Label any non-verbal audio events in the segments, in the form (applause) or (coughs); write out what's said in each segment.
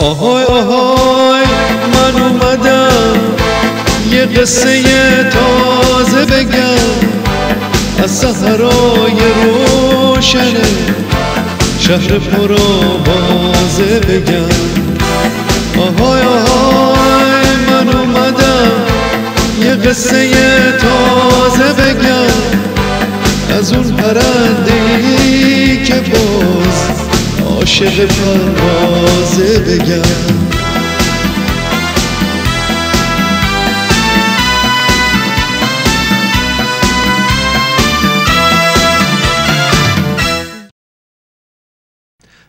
آهای آهای من اومدم. یه قصه تازه بگم. از سهرای روشن شهر پرآوازه بگم. آهای آهای من اومدم. یه قصه تازه بگم. از اون پرنده که باز عاشق پروازه بگم.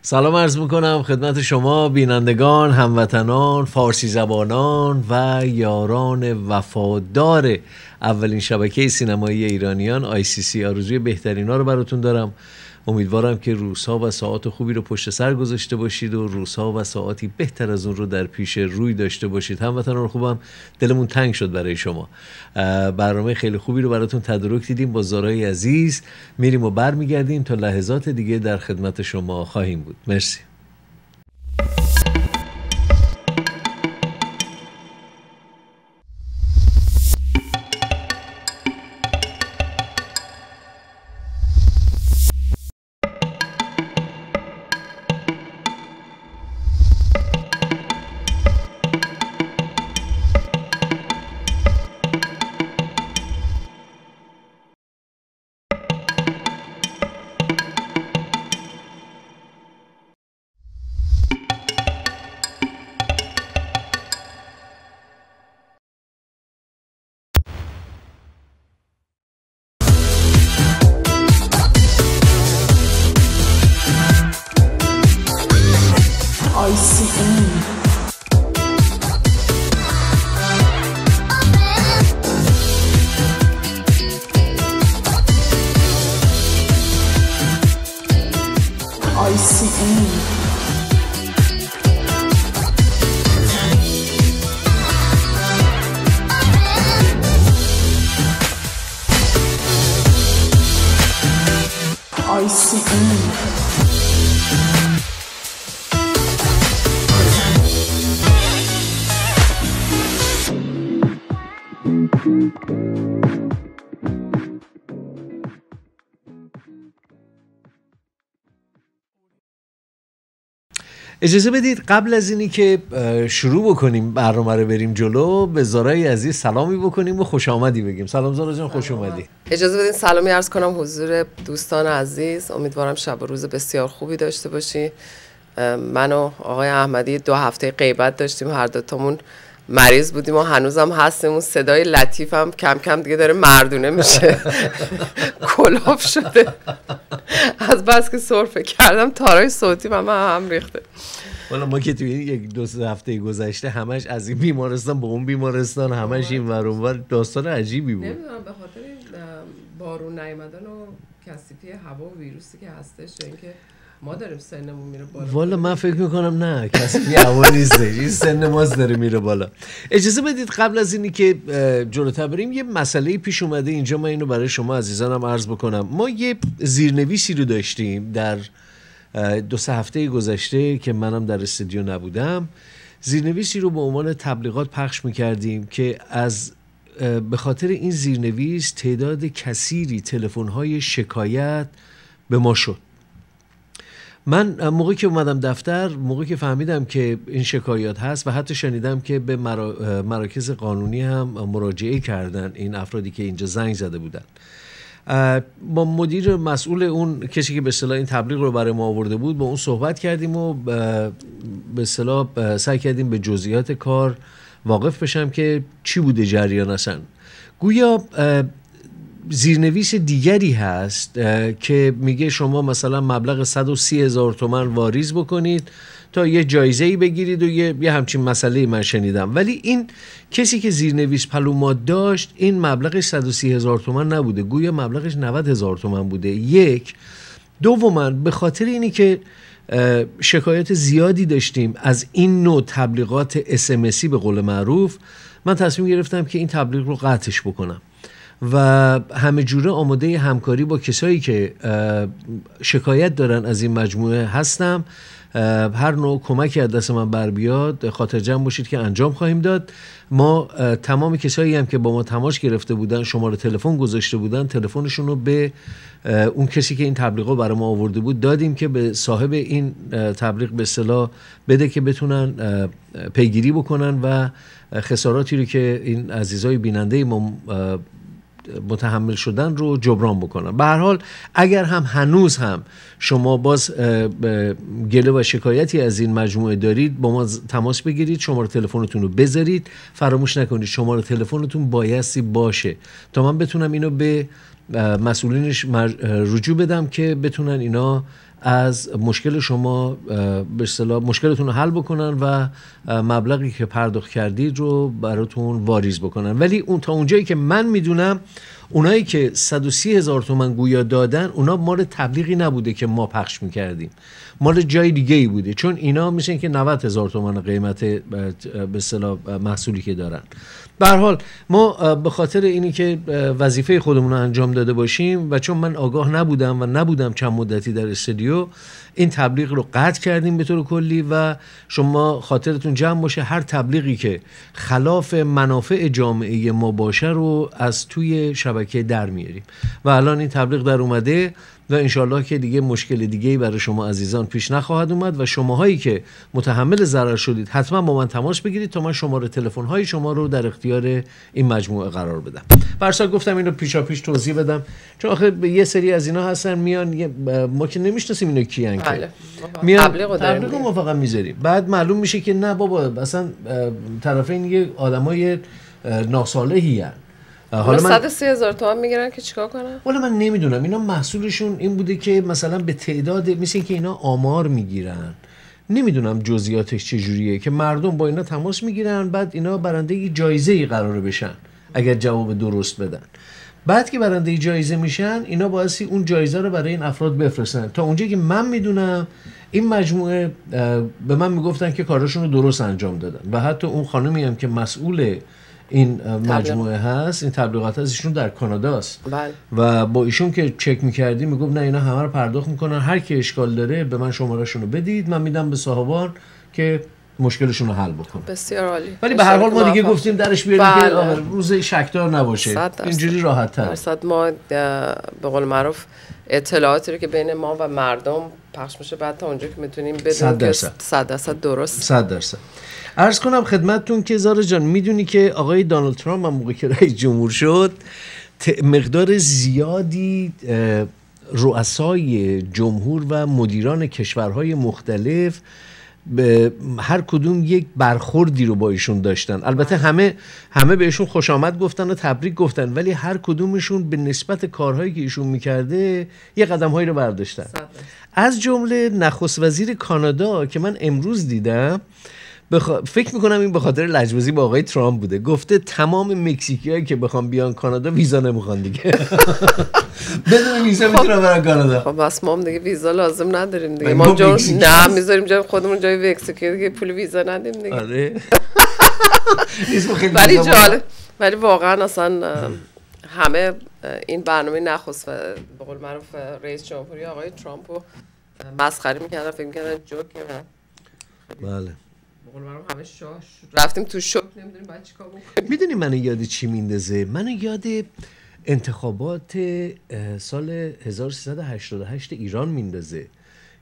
سلام عرض می‌کنم خدمت شما بینندگان هموطنان فارسی زبانان و یاران وفادار اولین شبکه سینمایی ایرانیان سی آرزوی بهترین ها رو براتون دارم. امیدوارم که روزها و ساعات خوبی رو پشت سر گذاشته باشید و روزها و ساعاتی بهتر از اون رو در پیش روی داشته باشید. هموطنان خوبم دلمون تنگ شد برای شما. برنامه خیلی خوبی رو براتون تدارک دیدیم با زارای عزیز. میریم و برمیگردیم تا لحظات دیگه در خدمت شما خواهیم بود. مرسی. اجازه بدید قبل از اینی که شروع بکنیم برنامه رو بریم جلو به زارای عزیز سلامی بکنیم و خوش آمدی بگیم. سلام زارا جان خوش اومدی. اجازه بدین سلامی عرض کنم حضور دوستان عزیز. امیدوارم شب و روز بسیار خوبی داشته باشی. من و آقای احمدی دو هفته غیبت داشتیم هر دوتامون مریض بودیم و هنوزم هستیم اون صدای لطیف هم کم کم دیگه داره مردونه میشه. (laughs) کلاف شده. از بس که سرفه کردم تارای صوتی و من هم ریخته. والا ما که توی یک دو سه هفته گذشته همش از این بیمارستان به اون بیمارستان همش این ور اونور داستان عجیبی بود. نمی‌دونم به خاطر بارون نیومدن و کثیفی هوا و ویروسی که هستش اینکه ما داریم سنمون میره بالا. والا من فکر می‌کنم نه کسی هوا نیستش (laughs) این سن ماست داره میره بالا. اجازه بدید قبل از اینی که جلوتر بریم یه مسئله پیش اومده اینجا. من اینو برای شما عزیزانم عرض بکنم. ما یه زیرنویسی رو داشتیم در دو سه هفته گذشته که منم در استودیو نبودم. زیرنویسی رو به عنوان تبلیغات پخش می‌کردیم که از به خاطر این زیرنویس تعداد کثیری تلفن‌های شکایت به ما شد. من موقعی که اومدم دفتر موقعی که فهمیدم که این شکایات هست و حتی شنیدم که به مراکز قانونی هم مراجعه کردن این افرادی که اینجا زنگ زده بودن. با مدیر مسئول اون کسی که به اصطلاح این تبلیغ رو برای ما آورده بود با اون صحبت کردیم و به اصطلاح سعی کردیم به جزئیات کار واقف بشم که چی بوده جریان اصلا. گویا زیرنویس دیگری هست که میگه شما مثلا مبلغ 130 هزار تومن واریز بکنید تا یه جایزه ای بگیرید و یه, یه همچین مسئله من شنیدم. ولی این کسی که زیرنویس پلومات داشت این مبلغش 130 هزار تومن نبوده. گویا مبلغش 90 هزار تومن بوده. یک. دوما به خاطر اینی که شکایت زیادی داشتیم از این نوع تبلیغات اسمسی به قول معروف من تصمیم گرفتم که این تبلیغ رو قطعش بکنم. و همه جوره آماده همکاری با کسایی که شکایت دارن از این مجموعه هستم. هر نوع کمکی از دست من بر بیاد خاطر جمع باشید که انجام خواهیم داد. ما تمام کسایی هم که با ما تماس گرفته بودن شماره تلفن گذاشته بودن تلفنشون رو به اون کسی که این تبلیغ برای ما آورده بود دادیم که به صاحب این تبلیغ به اصطلاح بده که بتونن پیگیری بکنن و خساراتی رو که این عزیزای بیننده ما متحمل شدن رو جبران بکنن به هر حال اگر هم هنوز هم شما باز گله و شکایتی از این مجموعه دارید با ما تماس بگیرید شماره تلفنتون رو بذارید. فراموش نکنید شماره تلفنتون بایستی باشه. تا من بتونم اینو به مسئولینش رجوع بدم که بتونن اینا از مشکل شما به مشکلتون رو حل بکنن و مبلغی که پرداخت کردید رو براتون واریز بکنن. ولی اون تا اونجایی که من می‌دونم اونایی که 130 هزار تومن گویا دادن اونا مال تبلیغی نبوده که ما پخش می‌کردیم. مال جای دیگه ای بوده. چون اینا میشن که 90 هزار تومن قیمت به محصولی که دارن. به حال ما به خاطر اینی که وظیفه خودمون رو انجام داده باشیم و چون من آگاه نبودم و نبودم چند مدتی در استودیو این تبلیغ رو قطع کردیم به طور کلی و شما خاطرتون جمع باشه هر تبلیغی که خلاف منافع جامعه ما باشه رو از توی شبکه در میاریم. و الان این تبلیغ در اومده. و انشالله که دیگه مشکل دیگه برای شما عزیزان پیش نخواهد اومد و شماهایی که متحمل ضرر شدید حتما با من تماس بگیرید تا من شماره تلفن های شما رو در اختیار این مجموعه قرار بدم. برسا گفتم اینو پیشا پیش توضیح بدم. چون آخه یه سری از اینا هستن میان ما که نمی‌شناسیم اینو کیان که. بله. میان تبلیغ ما فقط می‌ذاریم. بعد معلوم میشه که نه بابا اصلا طرفین یه آدمای ناسالهی. حالا من 130 هزار تومان می‌گیرن که چیکار کنن؟ حالا من نمی‌دونم. اینا محصولشون این بوده که مثلا به تعداد مثل که اینا آمار می‌گیرن. نمی‌دونم جزئیاتش چجوریه که مردم با اینا تماس می‌گیرن بعد اینا برنده یه جایزه ای قراره بشن اگر جواب درست بدن. بعد که برنده جایزه میشن اینا باعثی اون جایزه رو برای این افراد بفرستن. تا اونجا که من می‌دونم این مجموعه به من می‌گفتن که کارشون رو درست انجام دادن. و حتی اون خانمی هم که مسئول این مجموعه هست این تبلیغات هست ایشون در کاناداست بله. و با ایشون که چک می‌کردیم می‌گفت نه اینا همه رو پرداخت می‌کنن. هر کی اشکال داره به من شمارهشون رو بدید. من میدم به صاحبان که مشکلشون رو حل بکنم بسیار عالی. ولی به هر حال ما دیگه گفتیم درش بیاریم بله. که روز شکدار نباشه. اینجوری راحت تر ما به قول معروف اطلاعاتی رو که بین ما و مردم پخش میشه بعد تا اونجا که می‌تونیم بدونیم که صد درصد درست. صد درصد. ارز کنم خدمتتون که زارا جان می‌دونی که آقای دانالد ترامپ هم موقع که رئیس جمهور شد مقدار زیادی رؤسای جمهور و مدیران کشورهای مختلف به هر کدوم یک برخوردی رو با ایشون داشتن. البته همه همه بهشون خوش آمد گفتن و تبریک گفتن ولی هر کدومشون به نسبت کارهایی که ایشون می‌کرده یه قدم هایی رو برداشتن. از جمله نخست وزیر کانادا که من امروز دیدم بخ... فکر می‌کنم این به خاطر لجبازی با آقای ترامپ بوده. گفته تمام مکزیکی که بخوام بیان کانادا ویزا نمی‌خوان دیگه. (laughs) بدون ویزا می‌تونن برن کانادا. خب بس ما هم دیگه ویزا لازم نداریم دیگه. ما جا نه می‌ذاریم جای خودمون جای مکزیکی دیگه پول ویزا ندیم دیگه. آره. (laughs) ولی جالب ولی واقعا اصلا همه این برنامه نخست و به قول معروف رئیس جمهوری آقای ترامپ رو مسخره می‌کردن فکر می‌کردن جوک بله. همه شاش رفتیم تو نمی‌دونیم باید چیکار بکنیم. می‌دونی منو یاد چی میندازه؟ منو یاد انتخابات سال 1388 ایران میندازه.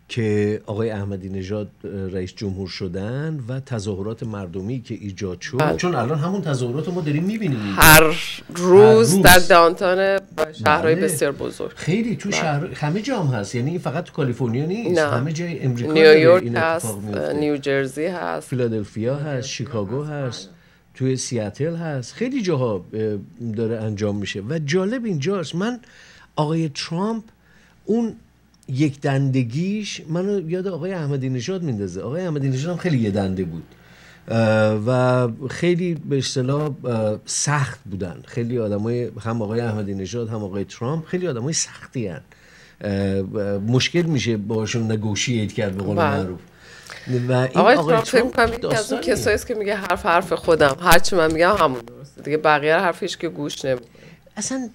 که آقای احمدی نژاد رئیس جمهور شدن و تظاهرات مردمی که ایجاد شد. بله. چون الان همون تظاهرات ما داریم می‌بینیم. هر روز, روز. در دانتان شهرهای بله. بسیار بزرگ. خیلی تو بله. شهر همه جا هم هست. یعنی این فقط تو کالیفرنیا نیست. نه. همه جای امریکا نیویورک هست نیوجرسی هست. فیلادلفیا هست شیکاگو هست توی سیاتل هست. خیلی جاها داره انجام میشه. و جالب اینجاست. من آقای ترامپ اون یک دندگیش منو یاد آقای احمدی نژاد میندازه. آقای احمدی نژاد هم خیلی یه دنده بود. و خیلی به اصطلاح سخت بودن. خیلی آدمای هم آقای احمدی نژاد هم آقای ترامپ خیلی آدمای سختی هن. مشکل میشه باشون نگوشیت کرد به قول بله. معروف. و این آقای, آقای ترامپ فکر از اون کسایی که میگه حرف حرف خودم. هرچی من میگم همون درسته. دیگه بقیه حرفش که گوش نمیده. اصلا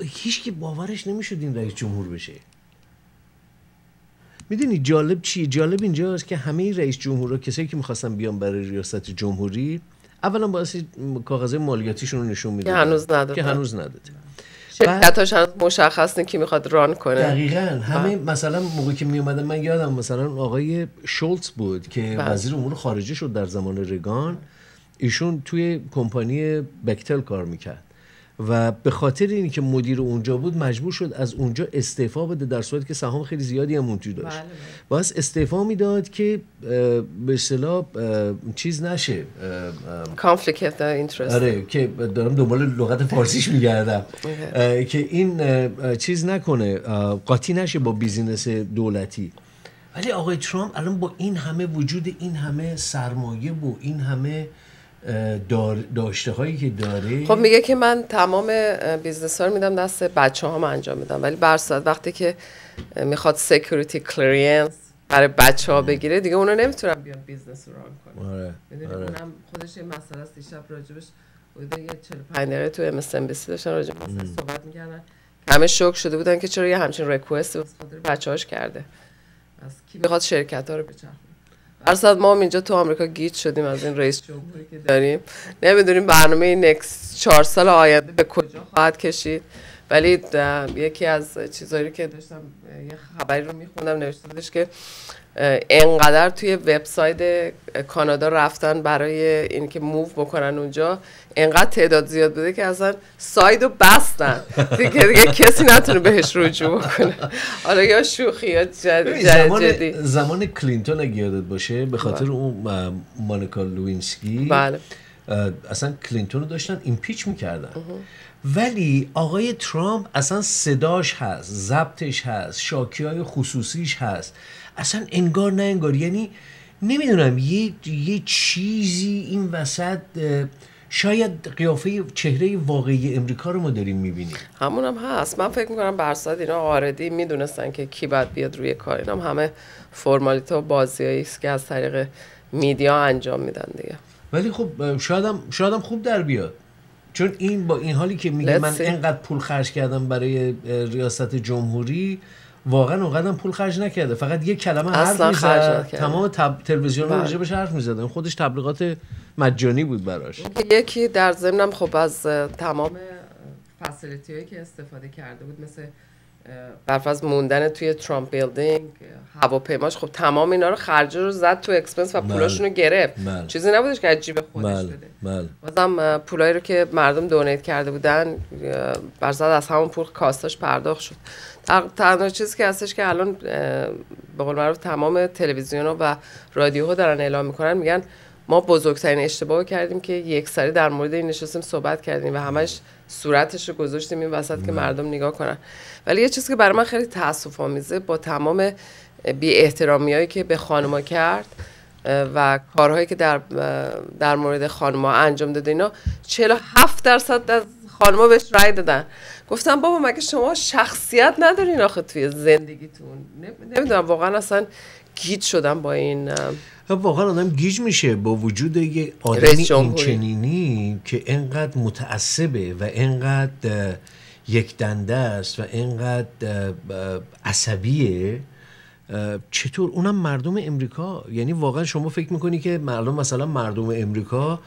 هیچ که باورش نمی‌شد این رئیس جمهور بشه. می‌دونی جالب چیه جالب اینجاست که همه رئیس جمهورها کسایی که می‌خواستن بیان برای ریاست جمهوری اولا باعث کاغذ مالیاتیشون رو نشون میده که هنوز نداده. که هنوز نداده. شرکتاش هنوز مشخص نیست کی می‌خواد ران کنه. دقیقا. همه مثلا موقعی که می اومدن من یادم مثلا آقای شولتز بود که بله. وزیر امور خارجه شد در زمان رگان. ایشون توی کمپانی بکتل کار می‌کرد. و به خاطر اینی که مدیر اونجا بود مجبور شد از اونجا استعفا بده در صورتی که سهام خیلی زیادی هم اونجا داشت. بله، بله. باز استعفا می‌داد که به اصطلاح چیز نشه conflict interest آره که دارم دنبال لغت فارسیش میگردم. که این چیز نکنه قاطی نشه با business دولتی. ولی آقای ترامپ الان با این همه وجود این همه سرمایه و این همه داشته هایی که داره. خب میگه که من تمام business ها رو میدم دست بچه ها انجام میدم. ولی برصد وقتی که می‌خواد security clearance برای بچه ها بگیره دیگه اونا نمی‌تونن بیان business رو run کنن. آره آره. اونم خودش یه مسئله است. دیشب راجبش بوده یه 45 دقیقه تو ام اس ام بی سی داشتن راجب مسئله صحبت می‌کردن. همه شوک شده بودن که چرا یه همچین request بچه‌هاش کرده. از کی می‌خواد شرکت ها رو بچرخونه درصد ما هم اینجا تو آمریکا گیج شدیم از این رئیس جمهوری که داریم. نمی‌دونیم برنامه نکس چهار سال آینده به کجا خواهد کشید. ولی یکی از چیزایی که داشتم یه خبری رو میخوندم نوشته بودش که انقدر توی وبسایت کانادا رفتن برای اینکه move بکنن اونجا انقدر تعداد زیاد بوده که اصلا ساید رو بستن. دیگه, دیگه کسی نتونه بهش رجوع بکنه. حالا یا شوخی یا جد زمان جدی. زمان کلینتون اگه یادت باشه به خاطر اون اه، مانیکا لوینسکی بله. اصلا کلینتون رو داشتن impeach می‌کردن. ولی آقای ترامپ اصلا صداش هست ضبطش هست شاکی های خصوصیش هست. اصلا انگار نه انگار. یعنی نمی‌دونم یه, یه چیزی این وسط شاید قیافه چهره واقعی امریکا رو ما داریم می‌بینیم. همون هم هست. من فکر می‌کنم برصد اینا already می‌دونستن که کی باید بیاد روی کار. اینا هم همه فرمالیته و بازیایی است که از طریق میدیا انجام میدن دیگه. ولی خب اه، شایدم شایدم خوب در بیاد. چون این با این حالی که میگه من. اینقدر پول خرج کردم برای ریاست جمهوری واقعا اونقدر پول خرج نکرده فقط یک کلمه حرف می‌زد. تمام تب... تلویزیون بله. راجبش حرف می‌زدن خودش تبلیغات مجانی بود براش یکی در ضمنم خب از تمام فسیلیتی هایی که استفاده کرده بود مثل برفرض موندن توی ترامپ بیلدینگ هواپیماش. خب تمام اینا رو خرجه رو زد تو expense و پولاشون رو گرفت. بله. چیزی نبودش که از جیب خودش بله بده. بازم پولایی رو که مردم donate کرده بودن برزد از همون پول cost هاش پرداخت شد. تنها چیزی که هستش که الان به قول معروف تمام تلویزیون و رادیوها دارن اعلام می‌کنن میگن ما بزرگترین اشتباه کردیم که یک سری در مورد این نشستیم صحبت کردیم و همش صورتش رو گذاشتیم این وسط که مردم نگاه کنن. ولی یه چیزی که برای من خیلی تاسف آمیزه با تمام بی احترامی که به خانما کرد و کارهایی که در در مورد خانما انجام داده اینا 47 درصد از خانما بهش رأی دادن. گفتم بابا مگه شما شخصیت ندارین آخه توی زندگیتون؟ نمی‌دونم واقعا اصلا گیج شدم با این واقعا آدم گیج میشه با وجود یه آدمی رئیس این جمهوری. چنینی که انقدر متعصبه و انقدر یک دنده است و انقدر عصبیه چطور؟ اونم مردم امریکا. یعنی واقعا شما فکر می‌کنی که مردم مثلا مردم امریکا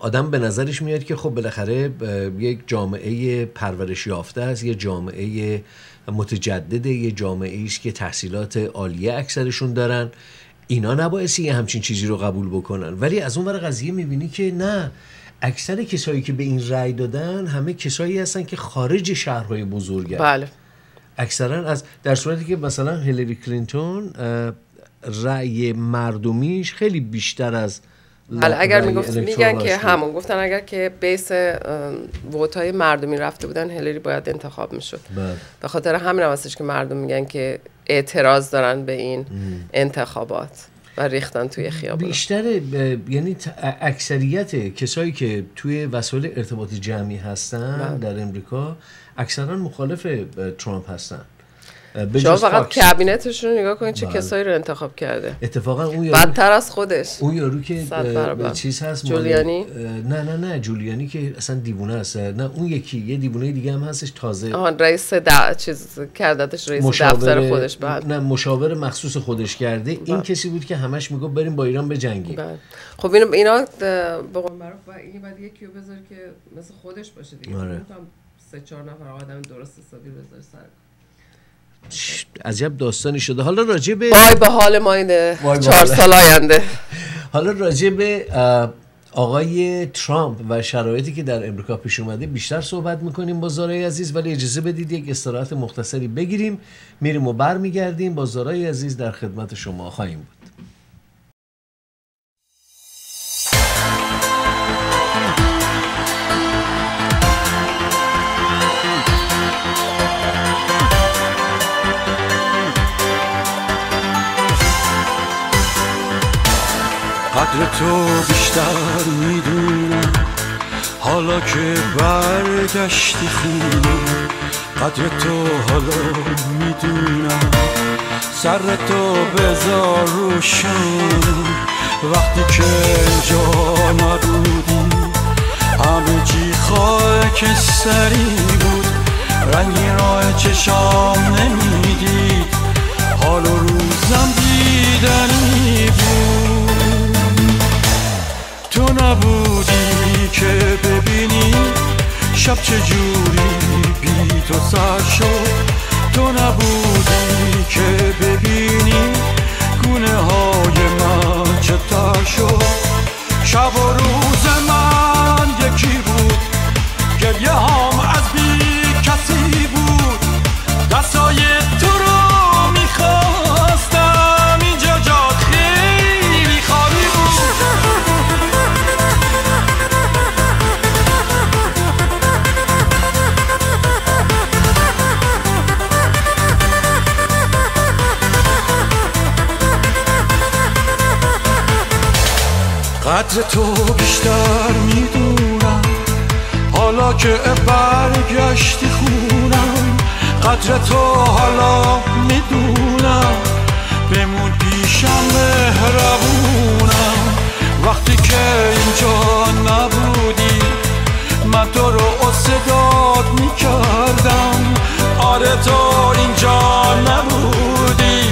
آدم به نظرش میاد که خب بالاخره یک جامعه پرورش یافته است یه جامعه متجدده یه جامعه است که تحصیلات عالیه اکثرشون دارن. اینا نبایستی یه همچین چیزی رو قبول بکنن. ولی از اون ور قضیه می‌بینی که نه. اکثر کسایی که به این رأی دادن همه کسایی هستن که خارج شهرهای بزرگن. بله. اکثرا از در صورتی که مثلا هیلری کلینتون رأی مردمیش خیلی بیشتر از بله اگر رأی می‌گفت میگن که. همون گفتن اگر که بیس ووت های مردمی رفته بودن هیلری باید انتخاب می‌شد بله. به خاطر همین هم هستش که مردم میگن که اعتراض دارن به این انتخابات و ریختن توی خیابون بیشتر یعنی ت- اکثریت کسایی که توی وسایل ارتباط جمعی هستن بله. در امریکا اکثرا مخالف ترامپ هستن شما فقط فاکس. cabinet ش رو نگاه کنید چه بله. کسایی رو انتخاب کرده. اتفاقا اون یارو بدتر از خودش. اون یارو که چیز هست جولیانی؟ نه نه نه جولیانی که اصلا دیوونه است. نه اون یکی یه دیوونه دیگه هم هستش تازه. آهان رئیس د... چیز کردتش رئیس دفتر خودش بعد نه مشاور مخصوص خودش کرده. این کسی بود که همش می‌گفت بریم با ایران بجنگیم بله. خب اینا اینا به قول معروف این بعد یکی رو بذار که مثل خودش باشه دیگه. آره. سه چهار نفر آدم درست حسابی رو بذاری سر عجب داستانی شده. حالا راجع به وای به حال ما این وای به چهار. سال آینده. حالا راجع به آقای ترامپ و شرایطی که در امریکا پیش اومده بیشتر صحبت می‌کنیم با زارای عزیز ولی اجازه بدید یک استراحت مختصری بگیریم. میریم و برمیگردیم با زارای عزیز در خدمت شما خواهیم بود. قدر تو بیشتر می‌دونم. حالا که برگشتی خونه قدر تو حالا می‌دونم. سر تو بذار روشن. وقتی که اینجا نبودی همه چی خاک سری بود. رنگی راه چشام نمی‌دید. حال و روزم دیدنی بود. تو نبودی که ببینی شب چجوری بی تو سر شد. تو نبودی که ببینی گونه های من چتر شد. شب و روز من یکی بود. گریه هم از بی کسی بود. دستای قدر تو بیشتر می‌دونم. حالا که برگشتی خونم قدر تو حالا می‌دونم. بمون پیشم مهربونم. وقتی که اینجا نبودی من تو رو صداد می‌کردم. آره تو اینجا نبودی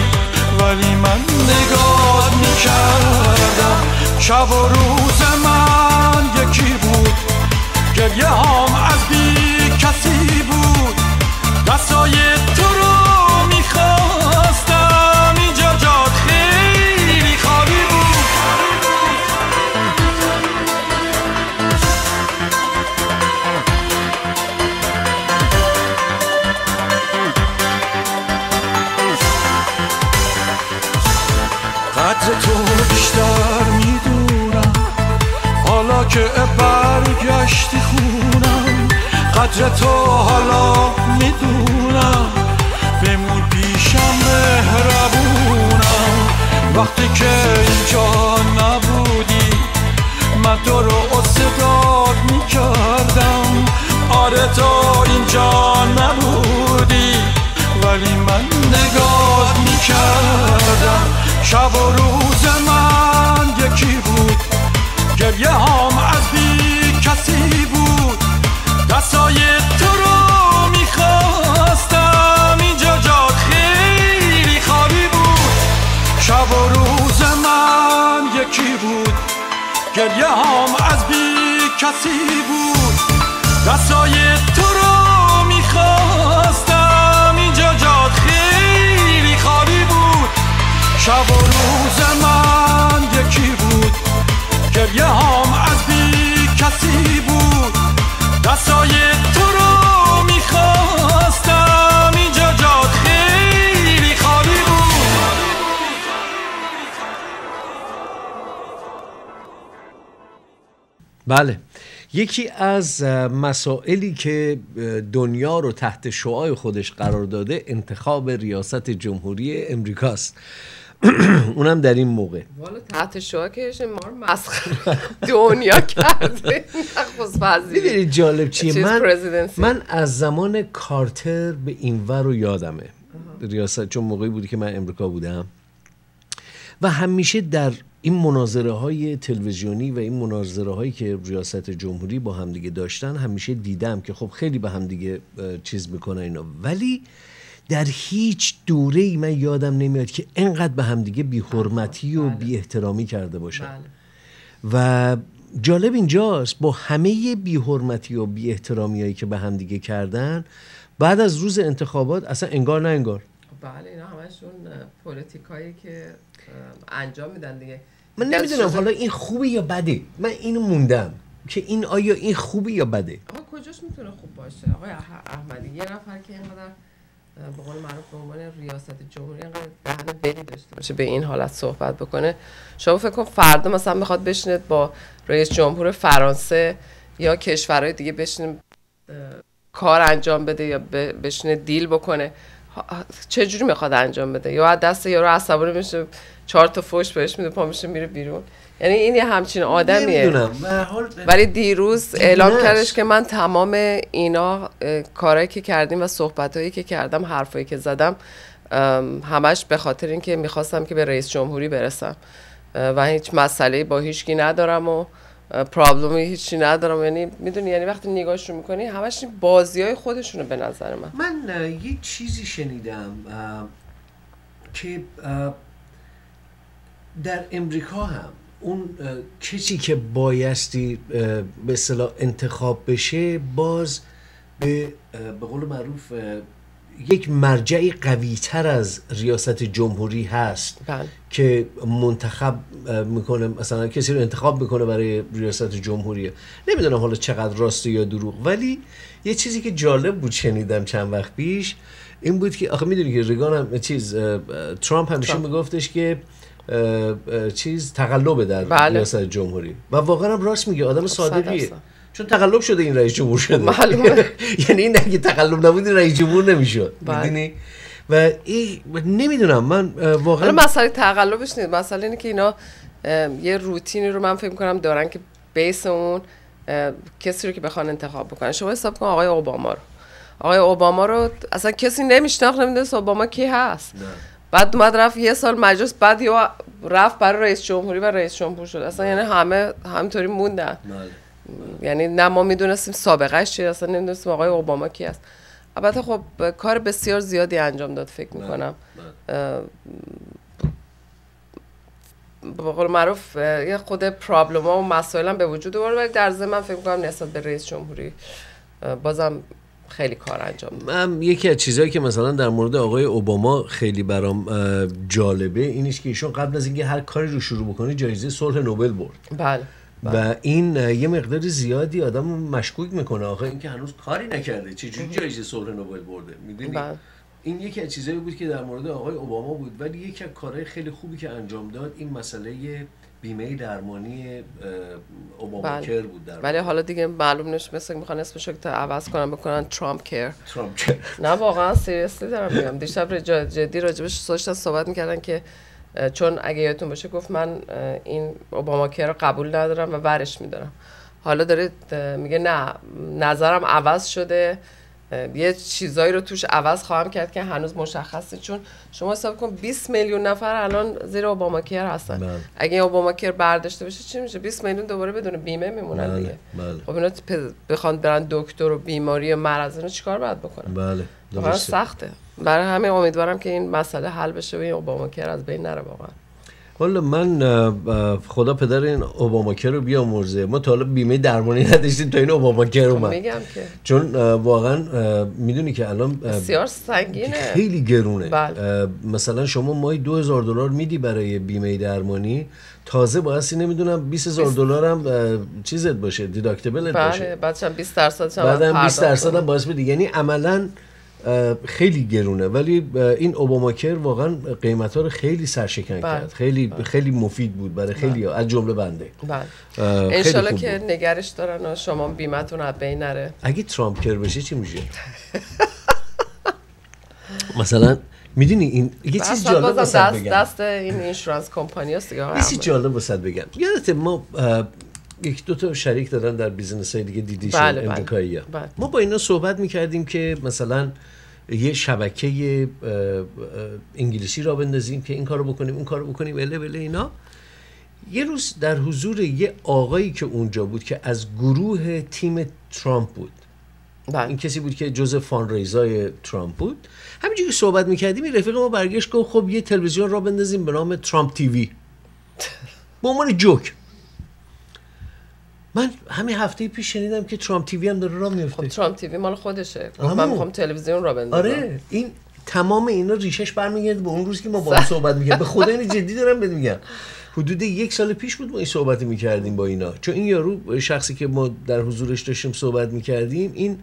ولی من نگاه می‌کردم. شب و روز من یکی بود. گریه هم از بی که برگشتی خونم قدر تو حالا می‌دونم. بمون پیشم مهربونم. وقتی که اینجا نبودی من تو رو صداد می‌کردم. آره تو اینجا نبودی ولی من نگاه می‌کردم. شب و روز من گریه هم از بی کسی بود. دستای تو رو می‌خواستم. اینجا جات خیلی خالی بود. شب و روز من یکی بود. گریه هم بله. یکی از مسائلی که دنیا رو تحت شعاع خودش قرار داده انتخاب ریاست جمهوری امریکاست (clears throat) اونم در این موقع. والا تحت شعا که ما رو مسخره (laughs) دنیا کرده. می‌دونی جالب چیه؟ من. من از زمان کارتر به اینور رو یادمه. ریاست چون موقعی بودی که من امریکا بودم. و همیشه در این مناظره های تلویزیونی و این مناظره هایی که ریاست جمهوری با همدیگه داشتن همیشه دیدم که خب خیلی به همدیگه چیز می‌کنه اینا. ولی در هیچ دوره ای من یادم نمیاد که انقدر به همدیگه بی حرمتی و بی احترامی کرده باشن. بله. و جالب اینجاست با همه بی حرمتی و بی احترامی هایی که به همدیگه کردن بعد از روز انتخابات اصلا انگار نه انگار. بله اینا همشون پولیتیک هایی که انجام میدن دیگه. من نمی‌دونم حالا این خوبه یا بده؟ من اینو موندم که این آیا این خوبه یا بده؟ آقا کجاش می‌تونه خوب باشه؟ آقای اح- احمدی یه نفر که اینقدر به قول معروف به عنوان ریاست جمهوری اینقدر دهن بلی داشته باشه به این حالت صحبت بکنه. شما فکر کن فردا مثلا می‌خواد بشینه با رئیس جمهور فرانسه یا کشورهای دیگه بشینه کار انجام بده یا بشینه دیل بکنه. ها- چه جوری می‌خواد انجام بده؟ یا از دست یارو عصبانی میشه چهار تا فوش بهش میده پا میشه میره بیرون. یعنی این یه همچین آدمیه. ولی دیروز اعلام کردش. که من تمام اینا کارهایی که کردیم و صحبتهایی که کردم حرفایی که زدم همش به خاطر اینکه می‌خواستم که به رئیس جمهوری برسم. و هیچ مسئله با هیچکی ندارم و پرابلمی هیچی ندارم. یعنی می‌دونی یعنی وقتی نگاهش رو می‌کنی همش بازی های خودشونه به نظر من. من یه چیزی شنیدم که در امریکا هم اون کسی که بایستی به انتخاب بشه باز به به قول معروف یک مرجعی قوی تر از ریاست جمهوری هست بله که منتخب می‌کنه مثلا کسی رو انتخاب می‌کنه برای ریاست جمهوری نمی‌دونم حالا چقدر راسته یا دروغ ولی یه چیزی که جالب بود شنیدم چند وقت پیش این بود که آخه می‌دونی که ریگان هم چیز ترامپ همیشه ترامپ. میگفتش که اه، اه، چیز تقلبه در بله. ریاست جمهوری و واقعا هم راست میگه آدم صادقیه درصد. چون تقلب شده این رئیس جمهور شده. معلومه. (laughs) یعنی این اگه تقلب نبود این رئیس جمهور نمی‌شد. بله. می‌دونی؟ و این نمی‌دونم من واقعا حالا مسئله تقلبش نیست. مسئله اینه که اینا یه روتینی رو من فکر کنم دارن که بیس اون کسی رو که بخوان انتخاب بکنن. شما حساب کن آقای اوباما رو. آقای اوباما رو اصلا کسی نمیشناخت نمی‌دونست اوباما کی هست. بعد اومد رفت یه سال مجلس بعد یا رفت برای رئیس جمهوری و رئیس جمهور شد. اصلا یعنی همه همینطوری موندن. بله. یعنی نه ما می‌دونستیم سابقهش چیه اصلا نمی‌دونستیم آقای اوباما کی است البته خب کار بسیار زیادی انجام داد فکر می‌کنم. به قول معروف یه خود پرابلم ها و مسائل هم به وجود آورد ولی در ضمن من فکر می‌کنم نسبت به رئیس جمهوری بازم خیلی کار انجام داد. من یکی از چیزهایی که مثلا در مورد آقای اوباما خیلی برام جالبه اینش که ایشون قبل از اینکه هر کاری رو شروع بکنه جایزه صلح نوبل برد. بله. و این اه، یه مقدار زیادی آدم مشکوک می‌کنه. آخه اینکه هنوز کاری نکرده. چجوری جایزه صلح نوبل برده؟ می‌دونی؟ بله. این یکی از چیزایی بود که در مورد آقای اوباما بود. ولی یکی از کارهای خیلی خوبی که انجام داد این مسئله بیمه درمانی اوباما بله. کر بود در ولی حالا دیگه معلوم نشه مثل می‌خوان اسمش رو که عوض کنن بکنن ترامپ کر ترامپ کر. نه واقعا سیریسلی دارم میگم. دیشب جدی راجبش داشتن صحبت می‌کردن که چون اگه یادتون باشه گفت من این اوباما کر رو قبول ندارم و برش میدارم. حالا داره میگه نه نظرم عوض شده. یه چیزایی رو توش عوض خواهم کرد که هنوز مشخصه. چون شما حساب کن 20 میلیون نفر الان زیر اوباما کر هستن. بله. اگه اوباما کر برداشته بشه چی میشه؟ 20 میلیون دوباره بدون بیمه میمونن دیگه. بله. بله خب اینا بخوان برن دکتر و بیماری و مرض اینا چیکار باید بکنن؟ بله سخته. برای همین امیدوارم که این مسئله حل بشه و این اوباما کر از بین نره واقعا. والا من خدا پدر این اوباما کر رو بیامرزه. ما تا حالا بیمه درمانی نداشتیم تا این اوباما کر خب اومد. میگم که. چون واقعا می‌دونی که الان بسیار سنگینه. خیلی گرونه. بله. اه، مثلا شما ماهی دو هزار دلار میدی برای بیمه درمانی. تازه بایستی نمی‌دونم 20 هزار دلار هم چیزت باشه دیداکتبلت بله باشه. بعدش هم 20 درصد هم بعدم 20 پرداخت درصد. هم باعث بدی یعنی عملا خیلی گرونه. ولی این اوباما کر واقعا قیمت ها رو خیلی سرشکن بله. کرد. خیلی خیلی مفید بود برای خیلی ها، از جمله بنده. بله. خیلی انشالله که بود. نگرش دارن و شما بیمتون از بین نره. اگه ترامپ کر بشه چی میشه؟ (laughs) مثلا می‌دونی این یه چیز جالب واست بگم. دست این insurance company هست دیگه. یه چیز. جالب واسه بگم. یادت ما یک دو تا شریک دارن در business های دیگه دیدیشون بله، بله. امریکایی بله. ما با اینا صحبت می‌کردیم که مثلا یه شبکه انگلیسی را بندازیم که این کارو بکنیم اون کارو بکنیم بله بله اینا یه روز در حضور یه آقایی که اونجا بود که از گروه تیم ترامپ بود بله. این کسی بود که جز فانریزای ترامپ بود همینجوری که صحبت می‌کردیم این رفیق ما برگشت گفت خب یه تلویزیون را بندازیم به نام ترامپ تیوی به عنوان جوک من همین هفته پیش شنیدم که ترامپ تیوی هم داره راه میفته خب ترامپ تیوی مال خودشه. همون. من می‌خوام تلویزیون را بندازم. آره این تمام اینا ریشش برمیگرده به اون روز که ما با هم صحبت می‌کردیم. به خدا این (laughs) جدی دارم بهت میگم. حدود یک سال پیش بود ما این صحبت می‌کردیم با اینا. چون این یارو شخصی که ما در حضورش داشتیم صحبت می‌کردیم این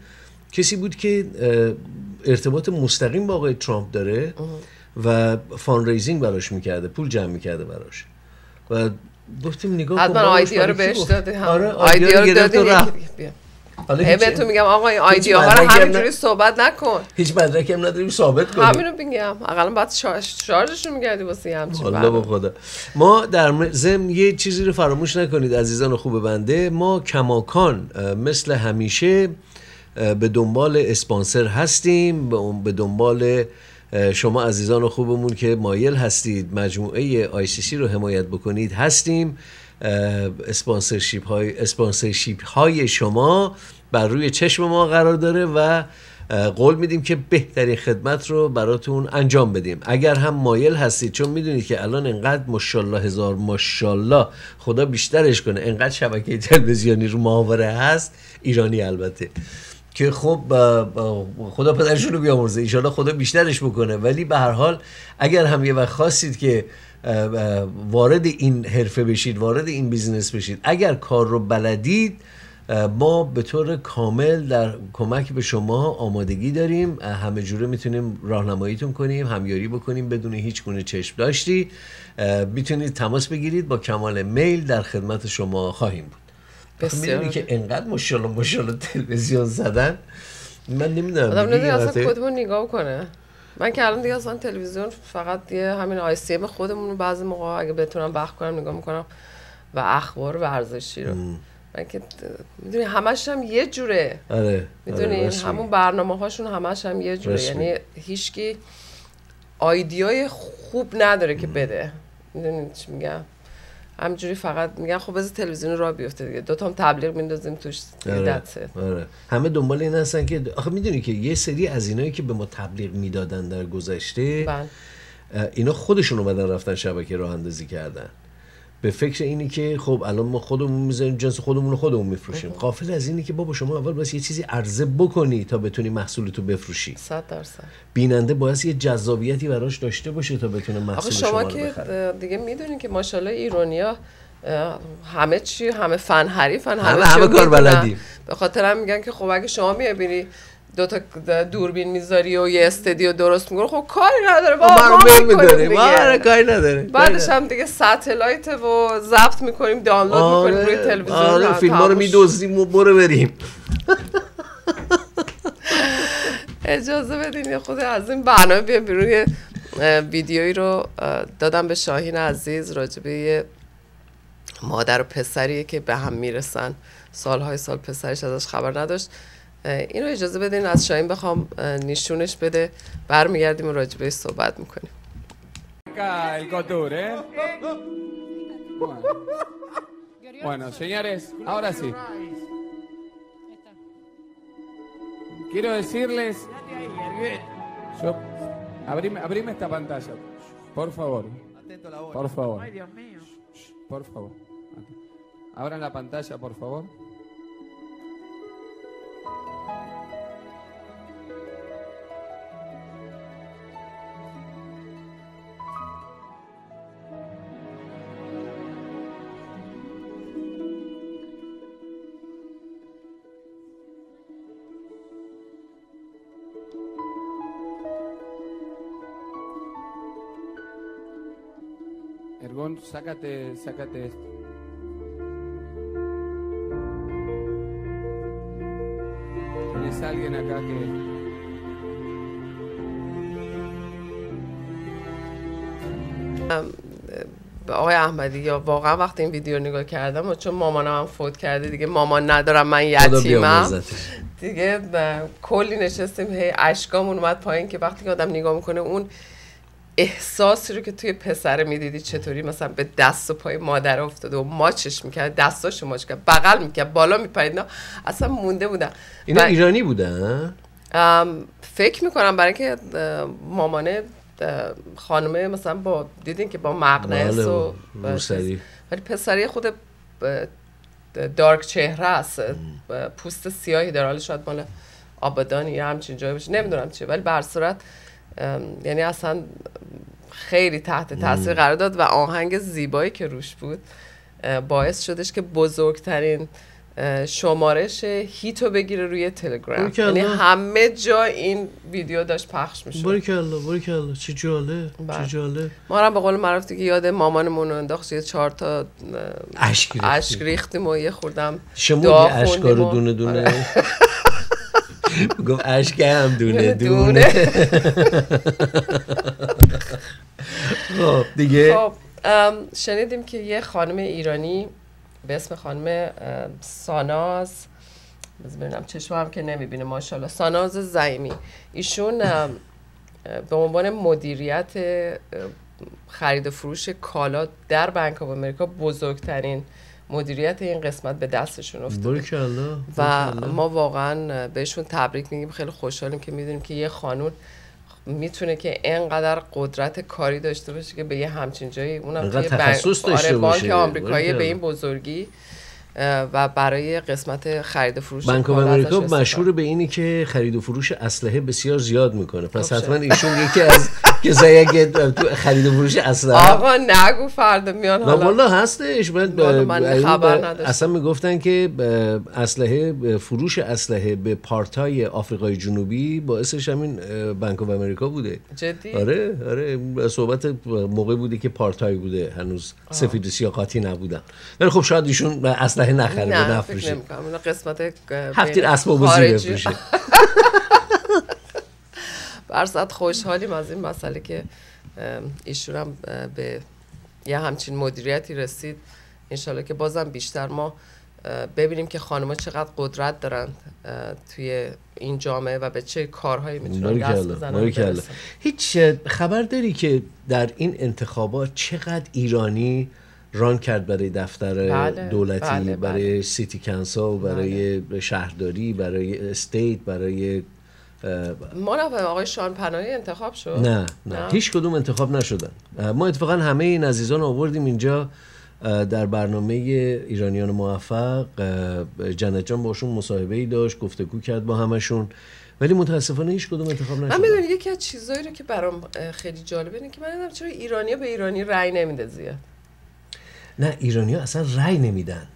کسی بود که ارتباط مستقیم با آقای ترامپ داره و فانریزینگ براش می‌کرده پول جمع می‌کرده براش. و گفتیم نگاه کن حتما آیدیا رو بهش؟ داده هم آره آیدیا رو رو گرفت و دادی رفت یکی- بیا. حالا هی هیچ- بهتون میگم آقا این آیدیا ها رو همینجوری. صحبت نکن هیچ مدرکی هم نداریم ثابت کنیم همینو میگم اقلا باید شارژ شارژشون میگردی واسه همچین والله با. خدا ما در م- ضمن یه چیزی رو فراموش نکنید عزیزان خوب بنده ما کماکان مثل همیشه به دنبال اسپانسر هستیم به دنبال شما عزیزان خوبمون که مایل هستید مجموعه ICC رو حمایت بکنید هستیم. sponsorship های sponsorship های شما بر روی چشم ما قرار داره و قول میدیم که بهترین خدمت رو براتون انجام بدیم. اگر هم مایل هستید چون می‌دونید که الان انقدر ماشاءالله هزار ماشاءالله خدا بیشترش کنه انقدر شبکه تلویزیونی رو محاوره هست ایرانی البته. که خب خدا پدرشون رو بیامرزه. ایشالا خدا بیشترش بکنه. ولی به هر حال اگر هم یه وقت خواستید که وارد این حرفه بشید وارد این بیزینس بشید اگر کار رو بلدید ما به طور کامل در کمک به شما آمادگی داریم. همه جوره می‌تونیم راهنماییتون کنیم همیاری بکنیم بدون هیچ گونه چشم داشتی. می‌تونید تماس بگیرید با کمال میل در خدمت شما خواهیم بود. می‌دونی که انقدر ماشاءالله ماشاءالله تلویزیون زدن من نمی‌دونم آدم دیگه نمی‌دونه اصلا کدومو نگاه کنه. من که الان دیگه اصلا تلویزیون فقط یه همین آی سی ام خودمون رو بعضی موقع اگه بتونم وقت کنم نگاه می‌کنم و اخبار ورزشی رو. من که می‌دونی همش هم یه جوره. آره می‌دونی آره، همون. برنامه هاشون همش هم یه جوره. راست یعنی هیچکی آیدیای خوب نداره که بده. می‌دونی چی میگم؟ همجوری فقط میگن خب بذار تلویزیون را بیفته دیگه دو تا هم تبلیغ میندازیم توش آره. آره. همه دنبال این هستن که آخه می‌دونی که یه سری از اینایی که به ما تبلیغ می‌دادن در گذشته بله. اینا خودشون اومدن رفتن شبکه راه اندازی کردن به فکر اینی که خب الان ما خودمون می‌ذاریم جنس خودمون رو خودمون میفروشیم. قافل از اینی که بابا شما اول باید یه چیزی عرضه بکنی تا بتونی محصولتو بفروشی. صد درصد. بیننده باید یه جذابیتی براش داشته باشه تا بتونه محصول شما شما, رو که بخره. دیگه می‌دونین که ماشاءالله ایرانیا همه چی همه فن حریفن همه- همه, همه کار. بلدیم. به خاطر هم میگن که خب اگه شما می‌بینی دو تا دوربین می‌ذاری و یه استدیو درست می‌کنه خب کاری نداره با ما رو ما می‌کنیم. دیگه. آره کاری نداره بعدش هم دیگه ستلایت و ضبط می‌کنیم دانلود می‌کنیم روی تلویزیون آره فیلم ها رو. میدوزیم و برو بریم (laughs) اجازه بدین یه خود از این برنامه بیام بیرون یه ویدیویی رو دادم به شاهین عزیز راجبه یه مادر و پسریه که به هم می‌رسن سالهای سال پسرش ازش خبر نداشت اه، اینو اجازه بدین از شاهین بخوام اه، نشونش بده برمیگردیم و راجبه صحبت میکنیم Acá el Cotur, ¿eh? Bueno. Bueno, señores, ahora sí. Quiero decirles. Yo, abrime, abrime esta pantalla, por favor. Por favor. Por favor. Abran la pantalla, por favor. Ergón, sácate, sácate esto. ¿Tienes alguien acá que... به آقای احمدی یا واقعا وقتی این ویدیو نگاه کردم و چون مامانم هم فوت کرده دیگه مامان ندارم من یتیمم. دیگه کلی نشستیم هی اشکامون اومد پایین که وقتی که آدم نگاه می‌کنه اون احساسی رو که توی پسره می‌دیدی چطوری مثلا به دست و پای مادر افتاده و ماچش می‌کرد دستاشو ماچ کرد بغل می‌کرد بالا میپرید اصلا مونده بودن. اینا و- ایرانی بودن؟ فکر می‌کنم برای که مامانه خانمه مثلا با دیدین که با مغناطیس بله، و. ولی پسری خود دارک چهره است. پوست سیاهی داره. حالا شاید مال آبادان یا همچین جایی باشه. نمی‌دونم چیه ولی به صورت یعنی اصلا خیلی تحت تاثیر قرار داد و آهنگ زیبایی که روش بود باعث شدش که بزرگترین شمارش هیتو بگیره روی تلگرام. یعنی همه جا این ویدیو داشت پخش می‌شد باریکلا باریکلا چه جاله چه. جاله ما هم به قول معروف دیگه یاد مامانمون رو انداخت یه چهار تا اشک ریختی. اشک ریختیم و یه خوردم شما اشکا رو دونه دونه آره. (laughs) گفت اشک هم دونه. دونه. خب دیگه؟ خب شنیدیم که یه خانم ایرانی به اسم خانم ساناز ببینم چشم هم که نمی‌بینه ماشاءالله. ساناز زعیمی ایشون به عنوان مدیریت خرید و فروش کالا در بانک آف امریکا بزرگترین مدیریت این قسمت به دستشون افتاده باریکلا و. ما واقعا بهشون تبریک میگیم خیلی خوشحالیم که می‌دونیم که یه خانون می‌تونه که انقدر قدرت کاری داشته باشه که به یه همچین جایی اونم توی داشته آره،. بانک آمریکایی. به این بزرگی و برای قسمت خرید و فروش بانک استفاده. مشهور به اینی که خرید و فروش اسلحه بسیار زیاد می‌کنه. پس حتما ایشون یکی از (laughs) کسایی که تو خرید و فروش اسلحه آقا نگو فردا میان حالا. والا هستش. من, من خبر نداشتم. اصلا می‌گفتن که اسلحه فروش اسلحه به پارتای آفریقای جنوبی باعثش همین بانک آف امریکا بوده. جدی؟ آره آره صحبت موقع بوده که پارتای بوده. هنوز سفید قاطی نبودن. ولی خب شاید ایشون اسلحه نخره به نه نفروشه اینا قسمت هفتیر اسباب خارجی- بفروشه (laughs) برصد خوشحالیم از این مسئله که ایشون هم به یه همچین مدیریتی رسید. انشالله که بازم بیشتر ما ببینیم که خانم‌ها چقدر قدرت دارن توی این جامعه و به چه کارهایی می‌تونن دست بزنن و. هیچ خبر داری که در این انتخابات چقدر ایرانی run کرد برای دفتر بله، دولتی بله، برای city council برای شهرداری برای state برای ما نه آقای شان پناهی انتخاب شد؟ نه نه. هیچ کدوم انتخاب نشدن. ما اتفاقا همه این عزیزان آوردیم اینجا در برنامه ایرانیان موفق. جنت جان باشون مصاحبه ای داشت گفتگو کرد با همشون. ولی متاسفانه هیچ کدوم انتخاب من نشدن. می‌دونی یکی از چیزایی رو که برام خیلی جالبه اینه که من نمی‌دونم چرا ایرانیا به ایرانی رأی نمیده زیاد. نه ایرانی ها اصلا رأی نمیدن.